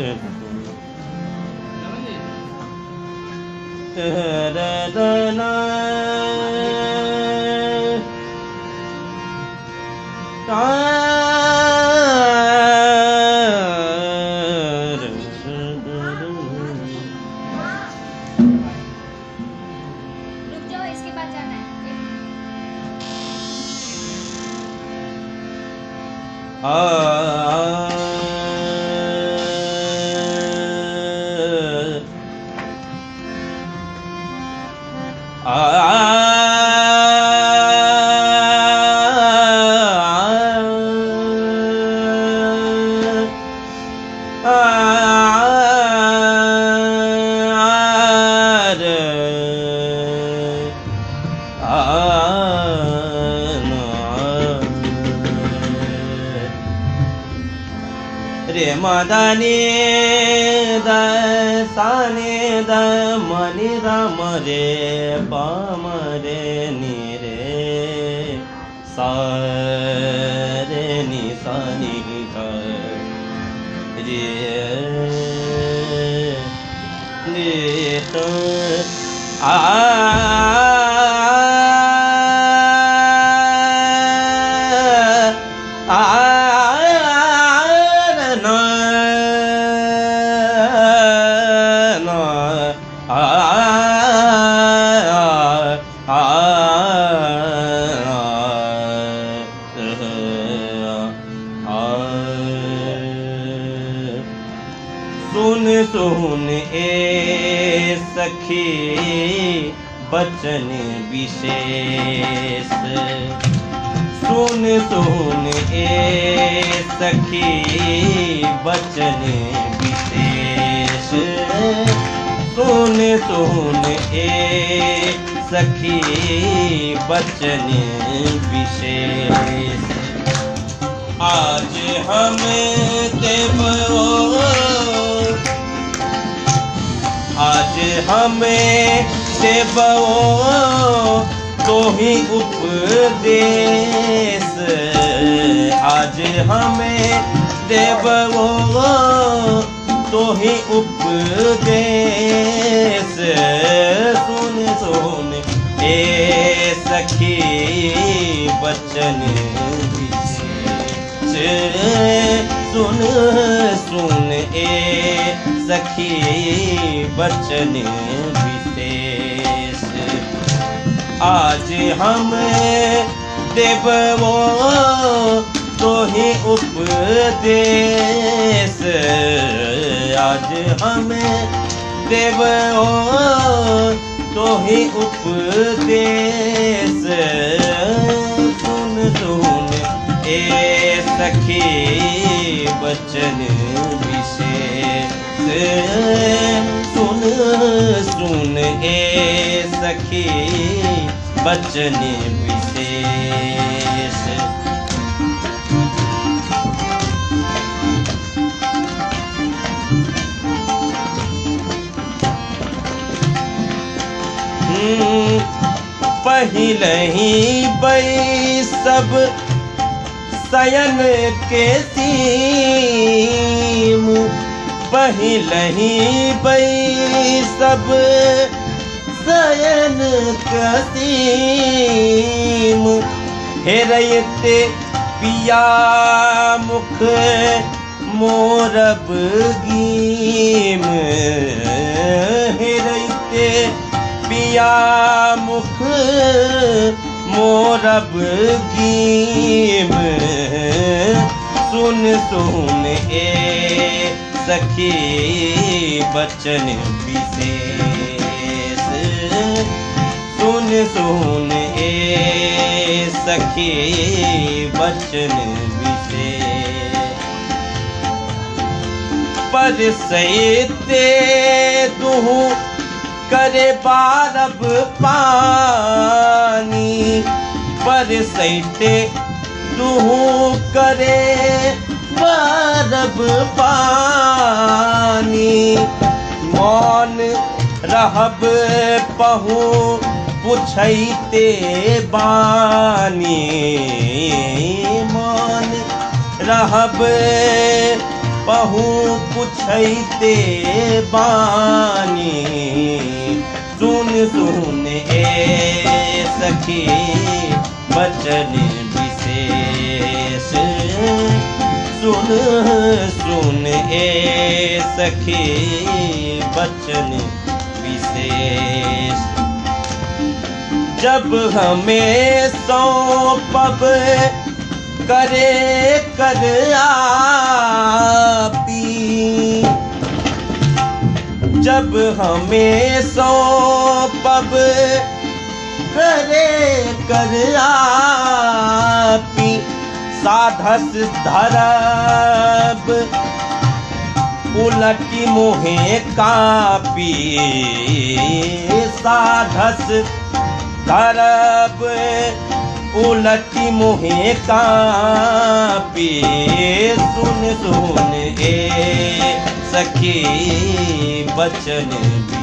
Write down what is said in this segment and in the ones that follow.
Ah Ah, ah. रे Madani the, Sane the मनि रम रे, पम रे, नि रे, सा रे, नि सा, नि रे त आ सुन सुन ए सखी, बचन विशेष। सुन सुन ए सखी, बचन विशेष। सुन सुन ए सखी, बचन विशेष। आज हम देव आज हमें देवो तो ही उपदेश। आज हमें देवो तो ही उपदेश। सुन सुन, ए सखी बचन सुन सुन ए, सखी बचन विशेष। आज हम देवो तो ही उपदेश। आज हम देवो तो ही उपदेश। सुन सुन ए सखी बचन विशेष। सुन सुन ए सखी बचन विशेष। हम्म, पहले ही बई सब सयन के सीम पहले ही बई सब सयन कसीम हेरयते पिया मुख मोरब गीम हेरयते पिया मुख मोरब गीम सुन सुन ए सखी बचन विशेष। सुन सुन ए सखी बचन विशेष। पर सैते दुहू करे बारब पानी। पर सैते दुहू करे बारब पानी। मौन रहब पहू पुछैते बानी। मौन रहब पहू पुछैते बानी। सुन सुन ए सखी। बचन विशेष। सुन सुन ए सखी बचन विशेष। जब हमें सौंपब करे, कर आपी। जब हमें सौंपब करे कर आपी साधस धरब। उलटी मोहे कापी साधस धरब। उलटी मोहे कापी सुन सुन ए सखी बचन विशेष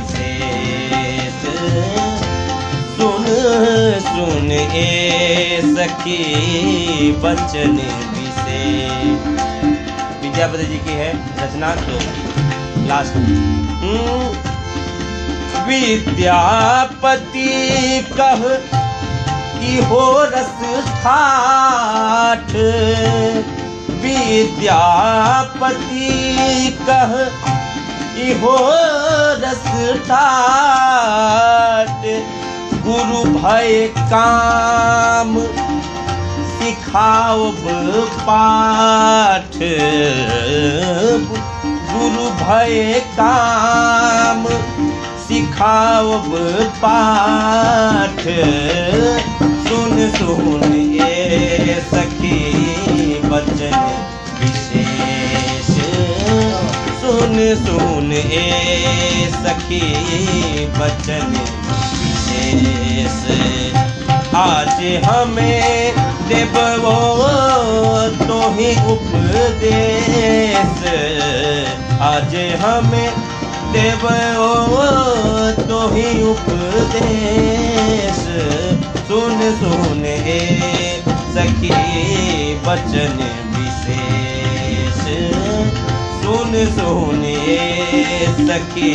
सुन ए सखी बचन विशेष विद्यापति जी की है रचना तो लास्ट हम्म, विद्यापति कह इहो रस ठाठ। विद्यापति कह इहो रस ठाठ। गुरु भय काम। सिखाओ पाठ। गुरु भय काम। सिखाओ पाठ। सुन सुन। सुन सुन ए सखी बचन विशेष आज हमें देवो तो ही उपदेश। आज हमें देवो तो ही उपदेश। सुन सुन ए सखी बचन विशेष। सुन सुने सखे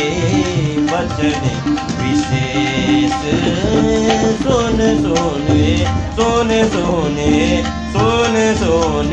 बचन विशेष। सुन सुने सुन सुने सुन सुन